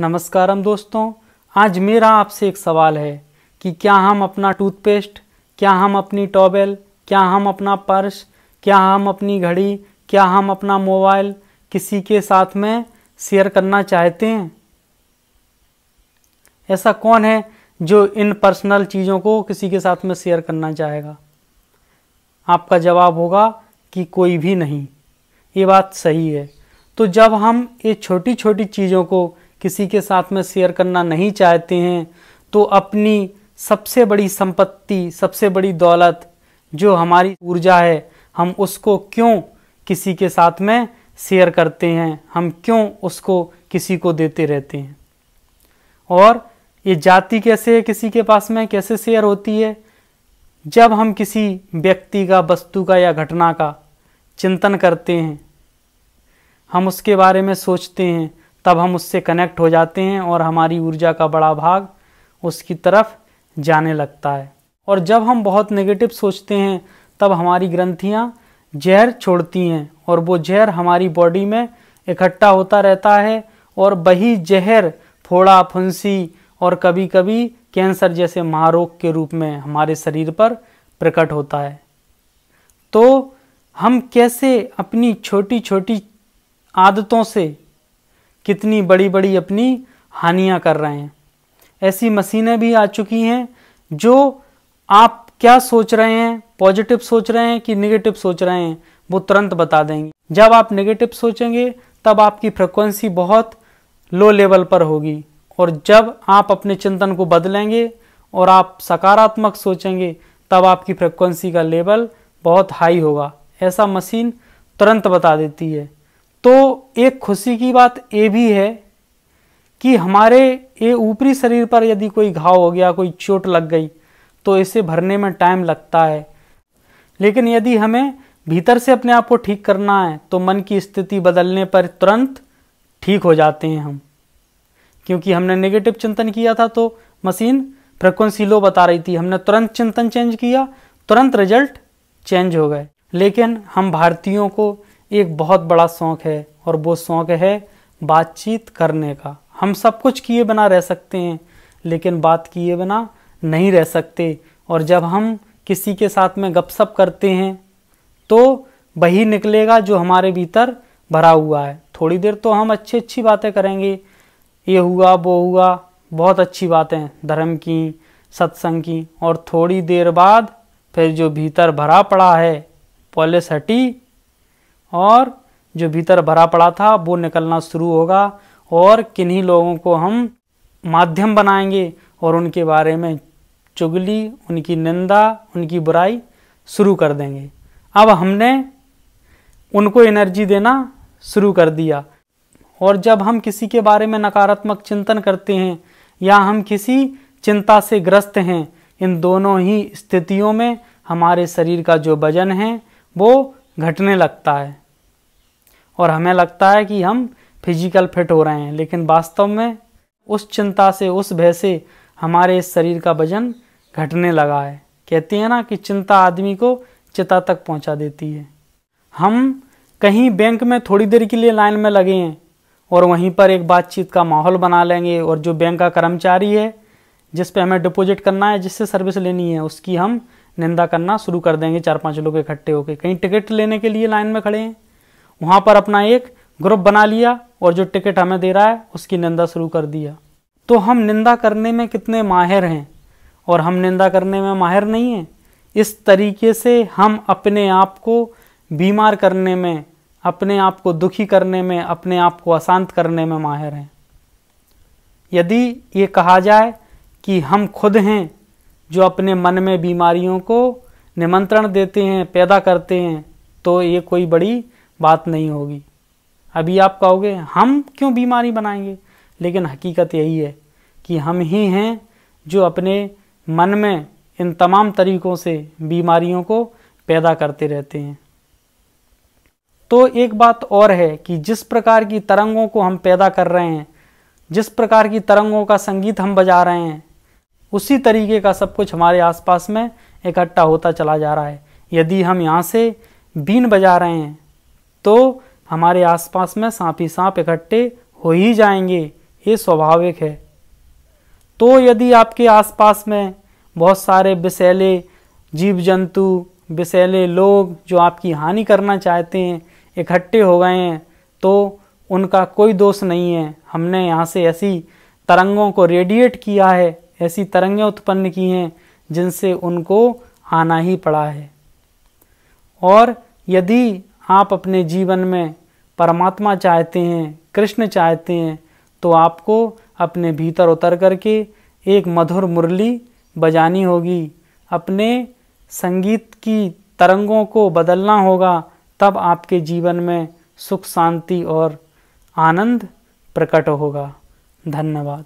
नमस्कारम दोस्तों। आज मेरा आपसे एक सवाल है कि क्या हम अपना टूथपेस्ट, क्या हम अपनी टॉबेल क्या हम अपना पर्स, क्या हम अपनी घड़ी, क्या हम अपना मोबाइल किसी के साथ में शेयर करना चाहते हैं? ऐसा कौन है जो इन पर्सनल चीज़ों को किसी के साथ में शेयर करना चाहेगा? आपका जवाब होगा कि कोई भी नहीं। ये बात सही है। तो जब हम ये छोटी छोटी चीज़ों को किसी के साथ में शेयर करना नहीं चाहते हैं तो अपनी सबसे बड़ी संपत्ति, सबसे बड़ी दौलत जो हमारी ऊर्जा है, हम उसको क्यों किसी के साथ में शेयर करते हैं? हम क्यों उसको किसी को देते रहते हैं? और ये जाति कैसे है किसी के पास में? कैसे शेयर होती है? जब हम किसी व्यक्ति का, वस्तु का या घटना का चिंतन करते हैं, हम उसके बारे में सोचते हैं तब हम उससे कनेक्ट हो जाते हैं और हमारी ऊर्जा का बड़ा भाग उसकी तरफ़ जाने लगता है। और जब हम बहुत नेगेटिव सोचते हैं, तब हमारी ग्रंथियाँ जहर छोड़ती हैं और वो जहर हमारी बॉडी में इकट्ठा होता रहता है और वही जहर फोड़ा, फुंसी और कभी कभी कैंसर जैसे महारोग के रूप में हमारे शरीर पर प्रकट होता है। तो हम कैसे अपनी छोटी छोटी आदतों से कितनी बड़ी बड़ी अपनी हानियाँ कर रहे हैं। ऐसी मशीनें भी आ चुकी हैं जो आप क्या सोच रहे हैं, पॉजिटिव सोच रहे हैं कि नेगेटिव सोच रहे हैं, वो तुरंत बता देंगे। जब आप नेगेटिव सोचेंगे, तब आपकी फ्रिक्वेंसी बहुत लो लेवल पर होगी और जब आप अपने चिंतन को बदलेंगे और आप सकारात्मक सोचेंगे, तब आपकी फ्रिक्वेंसी का लेवल बहुत हाई होगा। ऐसा मशीन तुरंत बता देती है। तो एक खुशी की बात ये भी है कि हमारे ये ऊपरी शरीर पर यदि कोई घाव हो गया, कोई चोट लग गई तो इसे भरने में टाइम लगता है। लेकिन यदि हमें भीतर से अपने आप को ठीक करना है तो मन की स्थिति बदलने पर तुरंत ठीक हो जाते हैं हम। क्योंकि हमने नेगेटिव चिंतन किया था तो मशीन फ्रिक्वेंसी लो बता रही थी। हमने तुरंत चिंतन चेंज किया, तुरंत रिज़ल्ट चेंज हो गए। लेकिन हम भारतीयों को एक बहुत बड़ा शौक है और वो शौक है बातचीत करने का। हम सब कुछ किए बिना रह सकते हैं, लेकिन बात किए बिना नहीं रह सकते। और जब हम किसी के साथ में गपशप करते हैं तो वही निकलेगा जो हमारे भीतर भरा हुआ है। थोड़ी देर तो हम अच्छी अच्छी बातें करेंगे। ये हुआ, वो हुआ, बहुत अच्छी बातें, धर्म की, सत्संग की। और थोड़ी देर बाद फिर जो भीतर भरा पड़ा है, पॉलिस हटी और जो भीतर भरा पड़ा था, वो निकलना शुरू होगा और किन्हीं लोगों को हम माध्यम बनाएँगे और उनके बारे में चुगली, उनकी निंदा, उनकी बुराई शुरू कर देंगे। अब हमने उनको एनर्जी देना शुरू कर दिया। और जब हम किसी के बारे में नकारात्मक चिंतन करते हैं या हम किसी चिंता से ग्रस्त हैं, इन दोनों ही स्थितियों में हमारे शरीर का जो वज़न है, वो घटने लगता है। और हमें लगता है कि हम फ़िज़िकल फिट हो रहे हैं, लेकिन वास्तव में उस चिंता से, उस भय से हमारे इस शरीर का वज़न घटने लगा है। कहते हैं ना कि चिंता आदमी को चिता तक पहुँचा देती है। हम कहीं बैंक में थोड़ी देर के लिए लाइन में लगे हैं और वहीं पर एक बातचीत का माहौल बना लेंगे और जो बैंक का कर्मचारी है, जिस पे हमें डिपॉजिट करना है, जिससे सर्विस लेनी है, उसकी हम निंदा करना शुरू कर देंगे चार पाँच लोग इकट्ठे होकर कहीं टिकट लेने के लिए लाइन में खड़े हैं। वहाँ पर अपना एक ग्रुप बना लिया और जो टिकट हमें दे रहा है, उसकी निंदा शुरू कर दिया। तो हम निंदा करने में कितने माहिर हैं और हम निंदा करने में माहिर नहीं हैं। इस तरीके से हम अपने आप को बीमार करने में, अपने आप को दुखी करने में, अपने आप को अशांत करने में माहिर हैं। यदि ये कहा जाए कि हम खुद हैं जो अपने मन में बीमारियों को निमंत्रण देते हैं, पैदा करते हैं तो ये कोई बड़ी बात नहीं होगी। अभी आप कहोगे, हम क्यों बीमारी बनाएँगे? लेकिन हकीकत यही है कि हम ही हैं जो अपने मन में इन तमाम तरीकों से बीमारियों को पैदा करते रहते हैं। तो एक बात और है कि जिस प्रकार की तरंगों को हम पैदा कर रहे हैं, जिस प्रकार की तरंगों का संगीत हम बजा रहे हैं उसी तरीके का सब कुछ हमारे आसपास में इकट्ठा होता चला जा रहा है। यदि हम यहाँ से बीन बजा रहे हैं तो हमारे आसपास में सांप ही सांप इकट्ठे हो ही जाएँगे, ये स्वाभाविक है। तो यदि आपके आसपास में बहुत सारे विषैले जीव जंतु विषैले लोग जो आपकी हानि करना चाहते हैं, इकट्ठे हो गए हैं तो उनका कोई दोष नहीं है। हमने यहाँ से ऐसी तरंगों को रेडिएट किया है ऐसी तरंगें उत्पन्न की हैं, जिनसे उनको आना ही पड़ा है। और यदि आप अपने जीवन में परमात्मा चाहते हैं, कृष्ण चाहते हैं तो आपको अपने भीतर उतर करके एक मधुर मुरली बजानी होगी। अपने संगीत की तरंगों को बदलना होगा, तब आपके जीवन में सुख, शांति और आनंद प्रकट होगा। धन्यवाद।